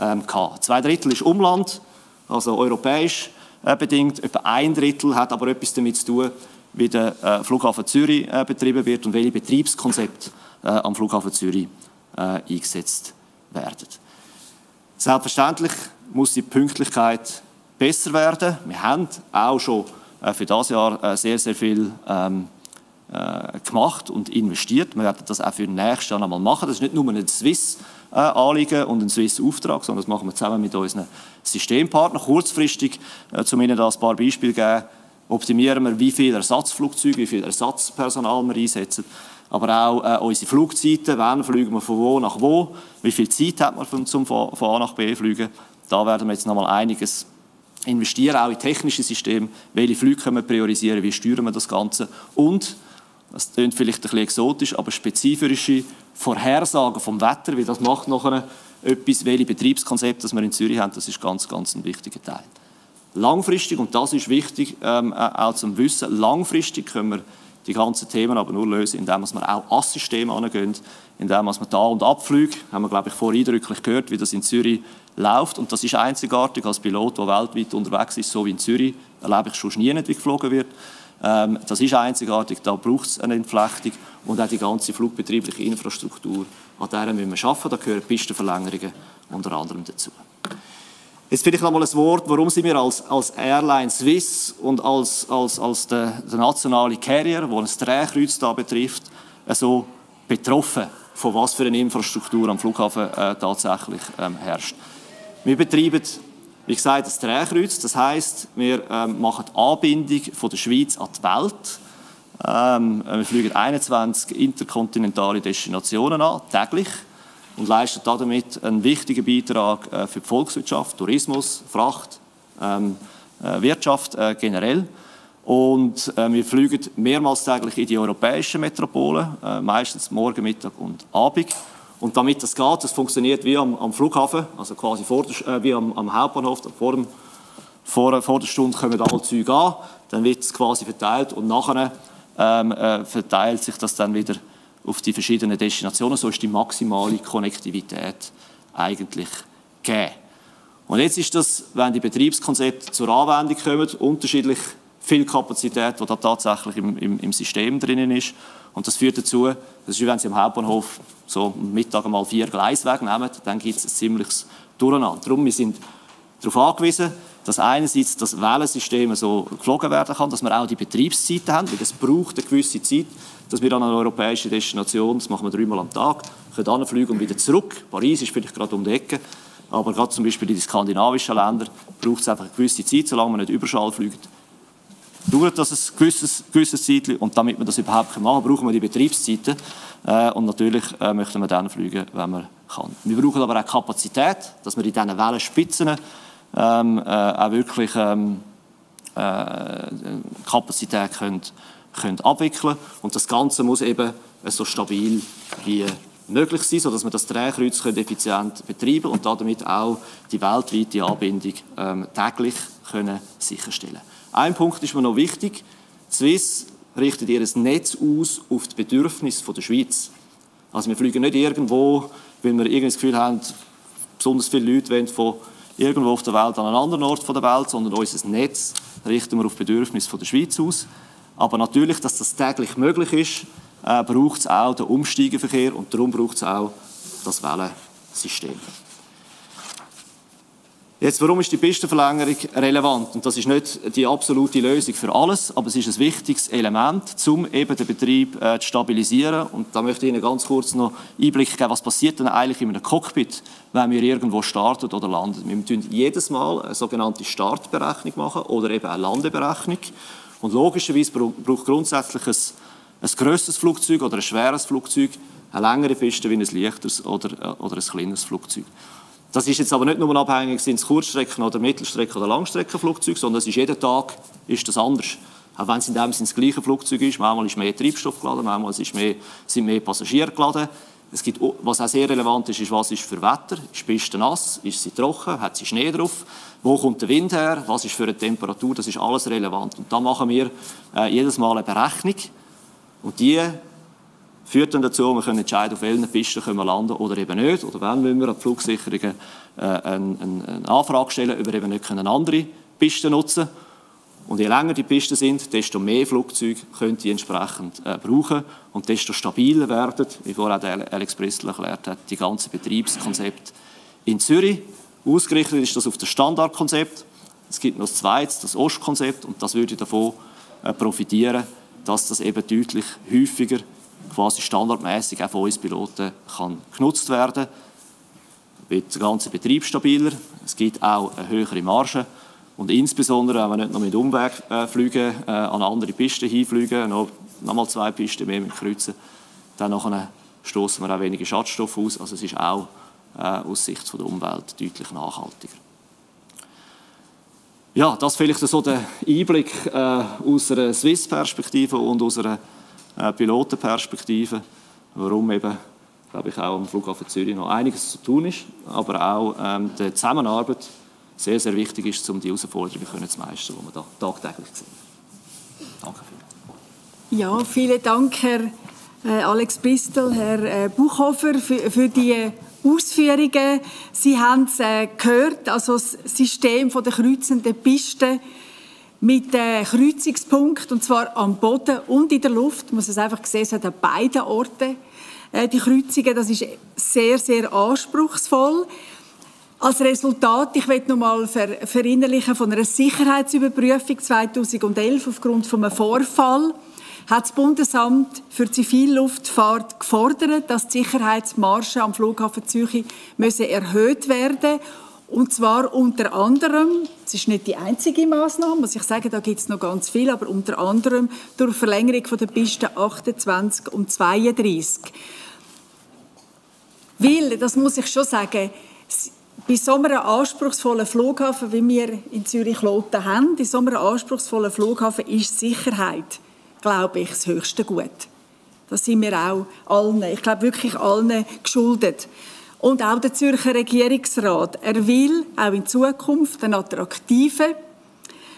ähm, gehabt. Zwei Drittel ist Umland, also europäisch äh, bedingt. Etwa ein Drittel hat aber etwas damit zu tun, wie der äh, Flughafen Zürich äh, betrieben wird und welche Betriebskonzepte äh, am Flughafen Zürich äh, eingesetzt werden. Selbstverständlich muss die Pünktlichkeit besser werden. Wir haben auch schon für das Jahr sehr, sehr viel ähm, äh, gemacht und investiert. Wir werden das auch für nächstes Jahr einmal machen. Das ist nicht nur ein Swiss-Anliegen und ein Swiss-Auftrag, sondern das machen wir zusammen mit unseren Systempartnern. Kurzfristig, äh, um Ihnen da ein paar Beispiele zu geben, optimieren wir, wie viele Ersatzflugzeuge, wie viel Ersatzpersonal wir einsetzen, aber auch äh, unsere Flugzeiten, wann fliegen wir von wo nach wo, wie viel Zeit hat man zum von, von A nach B fliegen. Da werden wir jetzt noch mal einiges investieren, auch in technische Systeme, welche Flüge können wir priorisieren, wie steuern wir das Ganze? Und das klingt vielleicht ein bisschen exotisch, aber spezifische Vorhersagen vom Wetter, wie das macht nachher etwas, welche Betriebskonzepte das wir in Zürich haben, das ist ganz, ganz ein wichtiger Teil. Langfristig, und das ist wichtig ähm, äh, auch zum Wissen, langfristig können wir die ganzen Themen aber nur lösen, indem wir auch Assysteme angehen, indem wir da und abfliegen. Haben wir, glaube ich, vorher eindrücklich gehört, wie das in Zürich läuft. Und das ist einzigartig als Pilot, der weltweit unterwegs ist, so wie in Zürich. Erlebe ich schon nie wie geflogen wird. Ähm, das ist einzigartig, da braucht es eine Entflechtung und auch die ganze flugbetriebliche Infrastruktur, an der müssen wir arbeiten. Da gehören Pistenverlängerungen unter anderem dazu. Jetzt vielleicht noch mal ein Wort, warum sind wir als, als Airline Swiss und als, als, als der, der nationale Carrier, der ein Drehkreuz da betrifft, so betroffen, von was für eine Infrastruktur am Flughafen äh, tatsächlich ähm, herrscht. Wir betreiben wie gesagt, das Drehkreuz. Das heißt, wir ähm, machen die Anbindung von der Schweiz an die Welt. Ähm, wir fliegen 21 interkontinentale Destinationen an, täglich, und leisten damit einen wichtigen Beitrag äh, für die Volkswirtschaft, Tourismus, Fracht, ähm, äh, Wirtschaft äh, generell. Und wir fliegen mehrmals täglich in die europäischen Metropolen, meistens morgen, Mittag und Abend. Und damit das geht, das funktioniert wie am, am Flughafen, also quasi vor der, wie am, am, Hauptbahnhof, vor, dem, vor, vor der Stunde kommen alle Züge an, dann wird es quasi verteilt und nachher ähm, äh, verteilt sich das dann wieder auf die verschiedenen Destinationen. So ist die maximale Konnektivität eigentlich gegeben. Und jetzt ist das, wenn die Betriebskonzepte zur Anwendung kommen, unterschiedlich viel Kapazität, die da tatsächlich im, im, im System drinnen ist. Und das führt dazu, das ist wie wenn Sie am Hauptbahnhof so Mittag einmal vier Gleise wegnehmen, dann gibt es ein ziemliches Durcheinander. Darum, wir sind darauf angewiesen, dass einerseits das Wellensystem so geflogen werden kann, dass wir auch die Betriebszeiten haben, weil es braucht eine gewisse Zeit, dass wir an eine europäische Destination, das machen wir dreimal am Tag, können anfliegen und wieder zurück. Paris ist vielleicht gerade um die Ecke, aber gerade zum Beispiel in den skandinavischen Ländern braucht es einfach eine gewisse Zeit, solange man nicht Überschall fliegt. Dauert das ein gewisses, gewisses Zeitchen und damit wir das überhaupt machen können, brauchen wir die Betriebszeiten äh, und natürlich äh, möchten wir dann fliegen, wenn man kann. Wir brauchen aber auch Kapazität, dass wir in diesen Wellenspitzen ähm, äh, auch wirklich ähm, äh, Kapazität können, können abwickeln und das Ganze muss eben so stabil wie möglich sein, sodass wir das Drehkreuz effizient betreiben und damit auch die weltweite Anbindung ähm, täglich können sicherstellen Ein Punkt ist mir noch wichtig. Swiss richtet ihr Netz aus auf die Bedürfnisse der Schweiz. Also wir fliegen nicht irgendwo, weil wir irgendwie das Gefühl haben, besonders viele Leute wollen von irgendwo auf der Welt an einen anderen Ort der Welt, sondern unser Netz richten wir auf die Bedürfnisse der Schweiz aus. Aber natürlich, dass das täglich möglich ist, äh, braucht es auch den Umsteigeverkehr und darum braucht es auch das Wellensystem. Jetzt, warum ist die Pistenverlängerung relevant? Und das ist nicht die absolute Lösung für alles, aber es ist ein wichtiges Element, um eben den Betrieb äh, zu stabilisieren. Und da möchte ich Ihnen ganz kurz noch Einblick geben, was passiert denn eigentlich in einem Cockpit, wenn wir irgendwo starten oder landen. Wir müssen jedes Mal eine sogenannte Startberechnung machen oder eben eine Landeberechnung. Und logischerweise braucht grundsätzlich ein, ein grösseres Flugzeug oder ein schweres Flugzeug eine längere Piste wie ein leichteres oder, äh, oder ein kleineres Flugzeug. Das ist jetzt aber nicht nur abhängig, sind es Kurzstrecken- oder Mittelstrecken- oder Langstreckenflugzeuge, sondern es ist jeden Tag ist das anders. Auch wenn es in dem Sinne das gleiche Flugzeug ist, manchmal ist mehr Treibstoff geladen, manchmal ist mehr, sind mehr Passagiere geladen. Es gibt, was auch sehr relevant ist, ist, was ist für Wetter? Ist die Piste nass? Ist sie trocken? Hat sie Schnee drauf? Wo kommt der Wind her? Was ist für eine Temperatur? Das ist alles relevant. Und da machen wir äh, jedes Mal eine Berechnung. Und die führt dann dazu, wir können entscheiden, auf welchen Pisten können wir landen oder eben nicht. Oder wenn müssen wir an die Flugsicherungen äh, eine, eine, Anfrage stellen, ob wir eben nicht eine andere Piste nutzen können. Und je länger die Pisten sind, desto mehr Flugzeuge können die entsprechend äh, brauchen und desto stabiler werden, wie vorher Alex Bristol erklärt hat, die ganzen Betriebskonzepte in Zürich. Ausgerichtet ist das auf das Standardkonzept. Es gibt noch das zweite, das Ostkonzept, und das würde davon äh, profitieren, dass das eben deutlich häufiger quasi standardmäßig auch von uns Piloten kann genutzt werden. Wird der ganze Betrieb stabiler, es gibt auch eine höhere Marge und insbesondere, wenn wir nicht noch mit Umwegflügen äh, an andere Pisten hinfliegen, noch, noch mal zwei Pisten mehr mit kreuzen, dann stoßen wir auch weniger Schadstoffe aus. Also es ist auch äh, aus Sicht von der Umwelt deutlich nachhaltiger. Ja, das vielleicht so der Einblick äh, aus einer Swiss-Perspektive und aus einer äh, Pilotenperspektive, warum eben, glaube ich, auch am Flughafen Zürich noch einiges zu tun ist, aber auch ähm, die Zusammenarbeit sehr, sehr wichtig ist, um die Herausforderungen zu meistern, die wir da tagtäglich sehen. Danke vielmals. Ja, vielen Dank, Herr äh, Alex Bristol, Herr äh, Buchhofer, für, für die Ausführungen. Sie haben es äh, gehört, also das System der kreuzenden Pisten mit dem Kreuzungspunkt, und zwar am Boden und in der Luft. Man muss es einfach sehen, es hat an beiden Orten äh, die Kreuzungen. Das ist sehr, sehr anspruchsvoll. Als Resultat, ich möchte noch mal ver verinnerlichen, von einer Sicherheitsüberprüfung 2011 aufgrund von einem Vorfall hat das Bundesamt für Zivilluftfahrt gefordert, dass die Sicherheitsmargen am Flughafen Zürich müssen erhöht werden und zwar unter anderem, es ist nicht die einzige Maßnahme, muss ich sagen, da gibt es noch ganz viel, aber unter anderem durch Verlängerung von der Pisten 28 und 32. Weil, das muss ich schon sagen, bei so einem anspruchsvollen Flughafen, wie wir in Zürich-Loten haben, bei so einem anspruchsvollen Flughafen ist Sicherheit, glaube ich, das höchste Gut. Das sind wir auch allen, ich glaube wirklich allen geschuldet. Und auch der Zürcher Regierungsrat. Er will auch in Zukunft einen attraktiven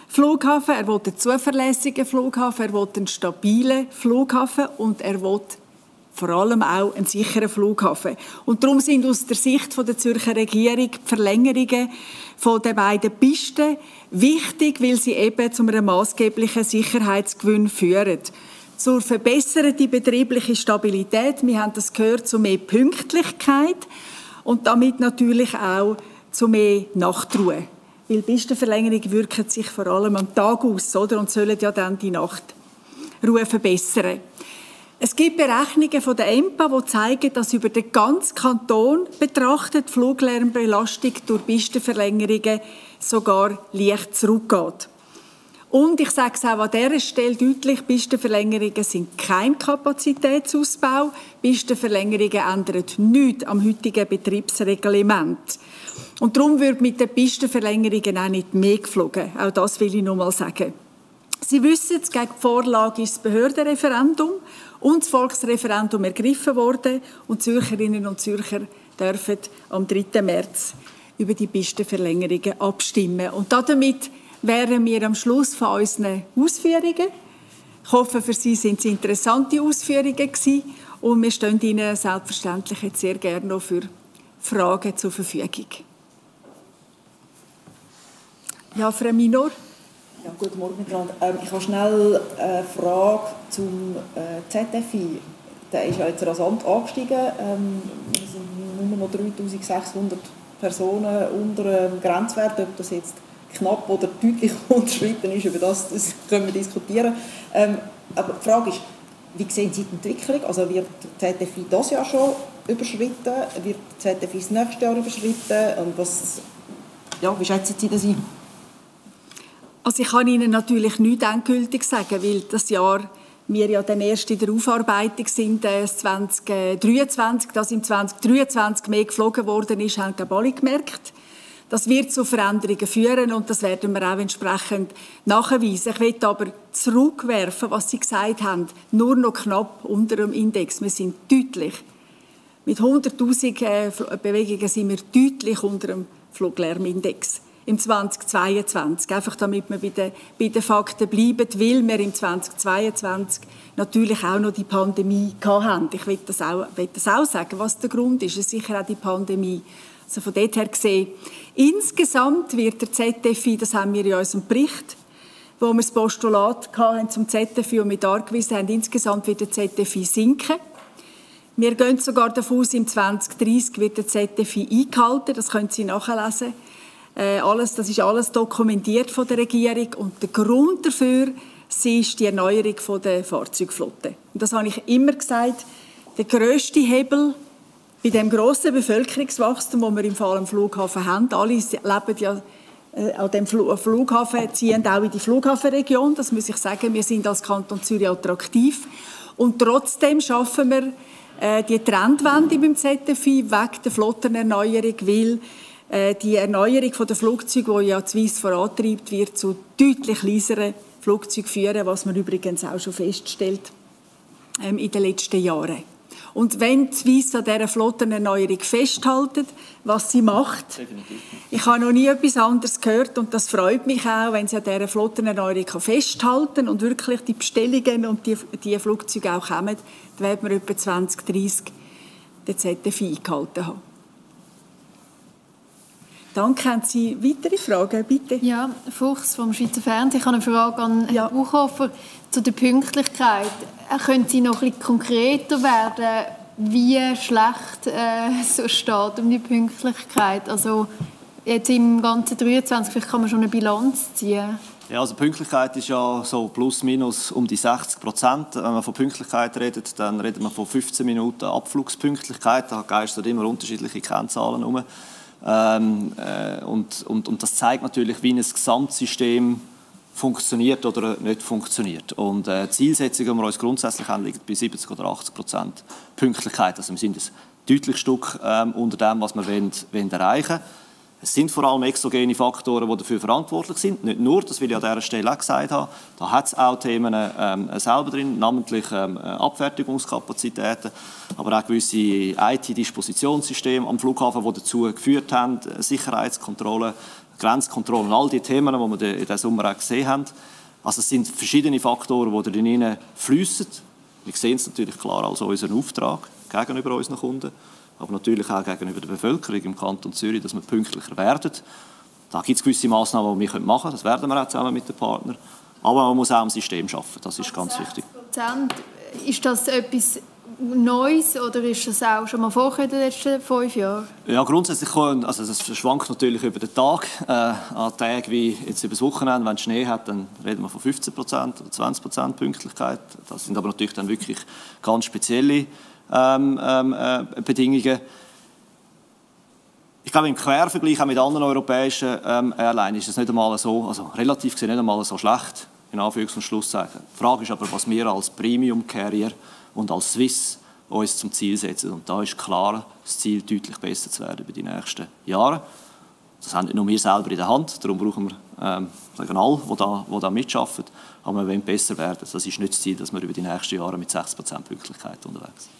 Flughafen, er will einen zuverlässigen Flughafen, er will einen stabilen Flughafen und er will vor allem auch einen sicheren Flughafen. Und darum sind aus der Sicht der Zürcher Regierung die Verlängerungen der beiden Pisten wichtig, weil sie eben zu einem maßgeblichen Sicherheitsgewinn führen. Zur verbesserten betrieblichen Stabilität, wir haben das gehört, zu mehr Pünktlichkeit und damit natürlich auch zu mehr Nachtruhe. Weil Pistenverlängerungen wirken sich vor allem am Tag aus oder? und sollen ja dann die Nachtruhe verbessern. Es gibt Berechnungen von der EMPA, die zeigen, dass über den ganzen Kanton betrachtet die Fluglärmbelastung durch Pistenverlängerungen sogar leicht zurückgeht. Und ich sage es auch an dieser Stelle deutlich, Pistenverlängerungen sind kein Kapazitätsausbau. Pistenverlängerungen ändern nichts am heutigen Betriebsreglement. Und darum wird mit den Pistenverlängerungen auch nicht mehr geflogen. Auch das will ich noch mal sagen. Sie wissen, gegen die Vorlage ist das Behördenreferendum und das Volksreferendum ergriffen worden und Zürcherinnen und Zürcher dürfen am 3. März über die Pistenverlängerungen abstimmen. Und damit wären wir am Schluss von unseren Ausführungen. Ich hoffe, für Sie sind es interessante Ausführungen gewesen und wir stehen Ihnen selbstverständlich jetzt sehr gerne noch für Fragen zur Verfügung. Ja, Frau Minor. Ja, guten Morgen miteinander. Ähm, ich habe schnell eine Frage zum äh, ZFI. Der ist ja jetzt rasant angestiegen. Ähm, es sind nur noch 3600 Personen unter dem Grenzwert. Ob das jetzt knapp oder deutlich unterschritten ist, über das, das können wir diskutieren. Ähm, aber die Frage ist, wie sehen Sie die Entwicklung? Also wird ZFI das Jahr schon überschritten? Wird ZFI das nächste Jahr überschritten? Und was, ja, wie schätzen Sie das ein? Also ich kann Ihnen natürlich nicht endgültig sagen, weil das Jahr wir ja dann erst in der Aufarbeitung sind, äh, 2023, dass im 2023 mehr geflogen worden ist, haben glaube alle gemerkt. Das wird zu Veränderungen führen und das werden wir auch entsprechend nachweisen. Ich möchte aber zurückwerfen, was Sie gesagt haben, nur noch knapp unter dem Index. Wir sind deutlich, mit 100'000 äh, Bewegungen sind wir deutlich unter dem Fluglärmindex im 2022. Einfach damit wir bei den, bei den Fakten bleiben, weil wir im 2022 natürlich auch noch die Pandemie hatten. Ich will das, auch, will das auch sagen, was der Grund ist. Es ist sicher auch die Pandemie. Also von dort her gesehen, insgesamt wird der ZFI, das haben wir in unserem Bericht, wo wir das Postulat hatten zum ZFI und mit angewiesen haben, insgesamt wird der ZFI sinken. Wir gehen sogar davon aus, im 2030 wird der ZFI eingehalten. Das können Sie nachlesen. Äh, alles, das ist alles dokumentiert von der Regierung und der Grund dafür ist die Erneuerung von der Fahrzeugflotte. Und das habe ich immer gesagt. Der grösste Hebel bei dem grossen Bevölkerungswachstum, das wir im Fall am Flughafen haben, alle leben ja äh, an dem Flughafen, ziehen auch in die Flughafenregion. Das muss ich sagen. Wir sind als Kanton Zürich attraktiv. Und trotzdem schaffen wir äh, die Trendwende beim ZFI wegen der Flottenerneuerung, weil die Erneuerung der Flugzeuge, die ja Swiss vorantreibt, wird zu deutlich leiseren Flugzeugen führen, was man übrigens auch schon feststellt ähm, in den letzten Jahren. Und wenn die Swiss an dieser Flottenerneuerung festhalten, was sie macht, Definitiv. ich habe noch nie etwas anderes gehört und das freut mich auch, wenn sie an dieser Flottenerneuerung festhalten und wirklich die Bestellungen und die, die Flugzeuge auch kommen, dann werden wir etwa 2030 den ZFI eingehalten haben. Danke. Haben Sie weitere Fragen, bitte? Ja, Fuchs vom Schweizer Fernsehen. Ich habe eine Frage an Herrn ja. Buchhofer zu der Pünktlichkeit. Können Sie noch ein bisschen konkreter werden, wie schlecht äh, so steht um die Pünktlichkeit? Also jetzt im ganzen 23, vielleicht kann man schon eine Bilanz ziehen. Ja, also Pünktlichkeit ist ja so plus minus um die 60 Prozent. Wenn man von Pünktlichkeit redet, dann redet man von 15 Minuten Abflugspünktlichkeit. Da geistern immer unterschiedliche Kennzahlen herum. Ähm, äh, und, und, und das zeigt natürlich, wie ein Gesamtsystem funktioniert oder nicht funktioniert. Und äh, die Zielsetzung, die wir uns grundsätzlich haben, liegt bei 70 oder 80 Prozent Pünktlichkeit. Also wir sind ein deutlich Stück ähm, unter dem, was wir wollen, wollen erreichen wollen. Es sind vor allem exogene Faktoren, die dafür verantwortlich sind. Nicht nur, das will ich an dieser Stelle auch gesagt haben. Da hat es auch Themen ähm, selber drin, namentlich ähm, Abfertigungskapazitäten, aber auch gewisse IT-Dispositionssysteme am Flughafen, die dazu geführt haben, Sicherheitskontrolle, Grenzkontrollen, all die Themen, die wir in diesem Sommer auch gesehen haben. Also es sind verschiedene Faktoren, die darin fließen. Wir sehen es natürlich klar als unseren Auftrag gegenüber unseren Kunden aber natürlich auch gegenüber der Bevölkerung im Kanton Zürich, dass wir pünktlicher werden. Da gibt es gewisse Massnahmen, die wir machen können. Das werden wir auch zusammen mit den Partnern. Aber man muss auch am System arbeiten. Das ist ganz wichtig. Ist das etwas Neues oder ist das auch schon mal vorher in den letzten fünf Jahren? Ja, grundsätzlich kann, also es schwankt natürlich über den Tag. Äh, an Tagen wie jetzt über das Wochenende, wenn es Schnee hat, dann reden wir von 15 oder 20% Pünktlichkeit. Das sind aber natürlich dann wirklich ganz spezielle ähm, ähm, äh, Bedingungen. Ich glaube, im Quervergleich auch mit anderen europäischen ähm, Airlines ist es nicht einmal so, also relativ gesehen nicht einmal so schlecht, in Anführungs- und Schlusszeichen. Die Frage ist aber, was wir als Premium Carrier und als Swiss uns zum Ziel setzen. Und da ist klar das Ziel, deutlich besser zu werden über die nächsten Jahre. Das haben nicht nur wir selber in der Hand, darum brauchen wir ähm, alle, die da, die da mitarbeiten. Aber wir wollen besser werden. Das ist nicht das Ziel, dass wir über die nächsten Jahre mit 6% Pünktlichkeit unterwegs sind.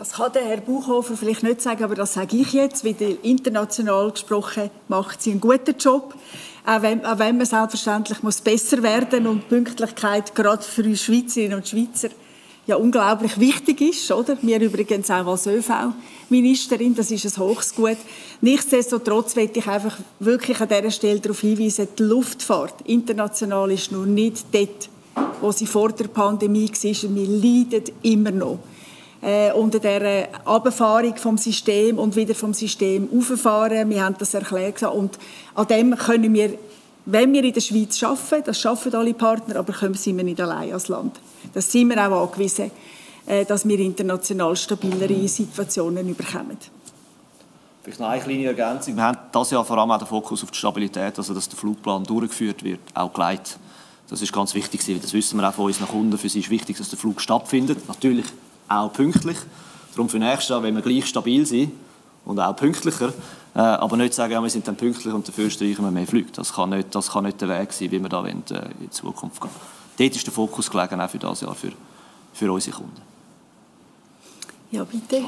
Das kann der Herr Buchhofer vielleicht nicht sagen, aber das sage ich jetzt, weil international gesprochen macht sie einen guten Job. Auch wenn, auch wenn man selbstverständlich muss besser werden und Pünktlichkeit gerade für uns Schweizerinnen und Schweizer ja unglaublich wichtig ist, oder? Mir übrigens auch als ÖV-Ministerin, das ist ein hohes Gut. Nichtsdestotrotz möchte ich einfach wirklich an dieser Stelle darauf hinweisen, die Luftfahrt international ist noch nicht dort, wo sie vor der Pandemie war. Wir leiden immer noch äh, unter der Abfahrung vom System und wieder vom System auffahren. Wir haben das erklärt und an dem können wir, wenn wir in der Schweiz arbeiten, das schaffen alle Partner, aber können, sind wir nicht allein als Land. Das sind wir auch angewiesen, äh, dass wir international stabilere Situationen überkommen. Vielleicht noch eine kleine Ergänzung. Wir haben das Jahr vor allem auch den Fokus auf die Stabilität, also dass der Flugplan durchgeführt wird, auch geleitet. Das ist ganz wichtig, das wissen wir auch von unseren Kunden. Für sie ist wichtig, dass der Flug stattfindet. Natürlich auch pünktlich. Darum für nächstes Jahr wenn wir gleich stabil sein und auch pünktlicher. Äh, aber nicht sagen, ja, wir sind dann pünktlich und dafür streichen wir mehr Flüge. Das kann nicht, das kann nicht der Weg sein, wie wir da wollen, äh, in Zukunft gehen. Dort ist der Fokus gelegen, auch für dieses Jahr, für, für unsere Kunden. Ja, bitte.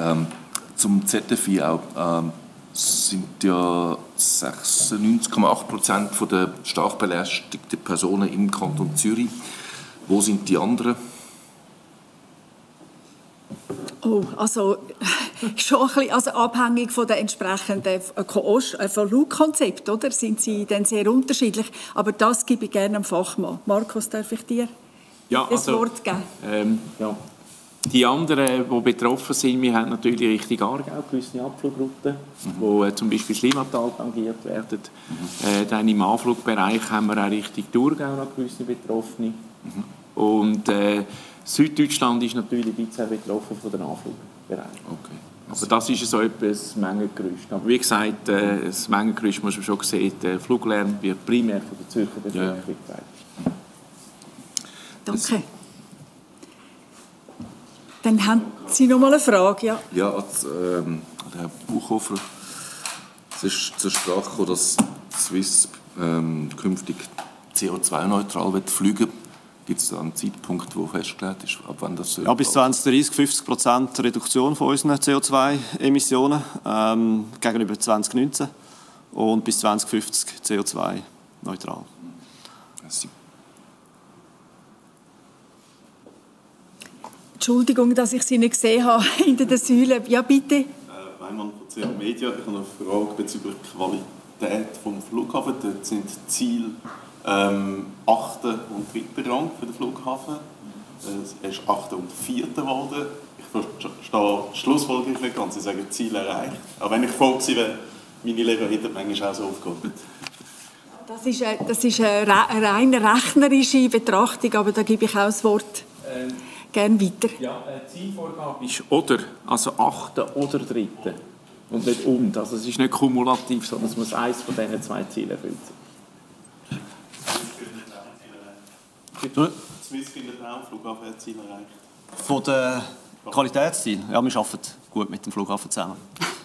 Ähm, zum ZFI auch. Ähm, sind ja 96,8 Prozent der stark belästigten Personen im Kanton Zürich. Wo sind die anderen? Oh, also schon ein bisschen, also abhängig von den entsprechenden äh, Flugkonzept, oder? Sind sie dann sehr unterschiedlich. Aber das gebe ich gerne am Fachmann. Markus, darf ich dir ja, das also, Wort geben? Ähm, ja. Die anderen, die betroffen sind, wir haben natürlich Richtung Aargau gewisse Abflugrouten, mhm. wo äh, zum Beispiel das Limmatal tangiert werden. Mhm. Äh, dann im Anflugbereich haben wir auch Richtung Thurgau noch gewisse Betroffene. Mhm. Und äh, Süddeutschland ist natürlich ein bisschen betroffen von den Anflugbereich. Okay. Aber das ist so etwas Mengengerüst. Aber wie gesagt, äh, das Mengengerüst muss man schon sehen, der Fluglärm wird primär von der Zürcher Bevölkerung ja. Danke. Dann haben Sie noch mal eine Frage. Ja, ja als, ähm, Herr Buchhofer, es ist zur Sprache gekommen, dass Swiss ähm, künftig CO2-neutral fliegen wird. Gibt es da einen Zeitpunkt, wo festgelegt ist, ab wann das Ja, bis 2030 50 Prozent Reduktion von unseren CO2-Emissionen ähm, gegenüber 2019 und bis 2050 CO2-neutral. Entschuldigung, dass ich Sie nicht gesehen habe hinter der Säule. Ja, bitte. Äh, Weimann von CR Media. Ich habe eine Frage bezüglich der Qualität des Flughafens. Dort sind Ziele ähm, achten und dritten Rang für den Flughafen. Er ist achter und vierter geworden. Ich verstehe die Schlussfolgerung nicht ganz. Sie sagen, Ziel erreicht. Aber wenn ich voll gewesen wäre, meine Lehrer hätten manchmal auch so aufgehoben. Das ist, eine, das ist eine rein rechnerische Betrachtung, aber da gebe ich auch das Wort ähm, gerne weiter. Ja, äh, Zielvorgabe ist oder, also achte oder dritte und nicht und. Also es ist nicht kumulativ, sondern es muss eines von diesen zwei Zielen erfüllt sein. Swiss findet auch Flughafenziel erreicht. Von den Qualitätszielen? Ja, wir arbeiten gut mit dem Flughafen zusammen.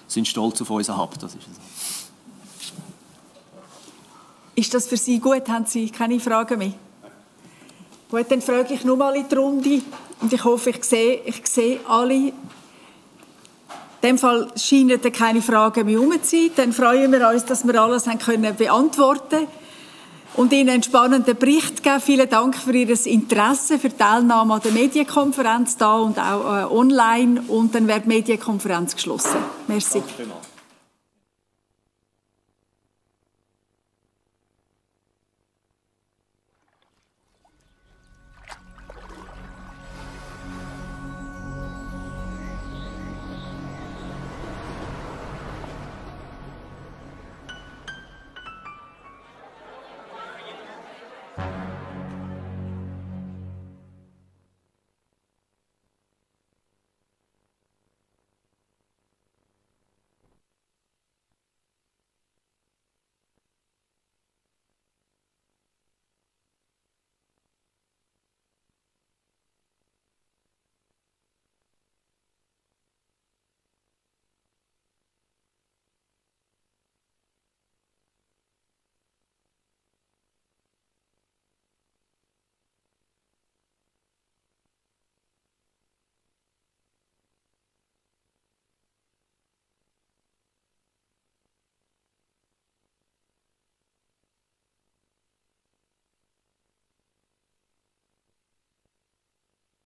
sind stolz auf unseren Hub. Das ist so. Ist das für Sie gut? Haben Sie keine Fragen mehr? Gut, dann frage ich nochmal in die Runde und ich hoffe, ich sehe, ich sehe alle. In dem Fall scheinen keine Fragen mehr herum zu sein. Dann freuen wir uns, dass wir alles haben können beantworten und Ihnen einen spannenden Bericht geben. Vielen Dank für Ihr Interesse, für die Teilnahme an der Medienkonferenz da und auch äh, online. Und dann wird die Medienkonferenz geschlossen. Merci.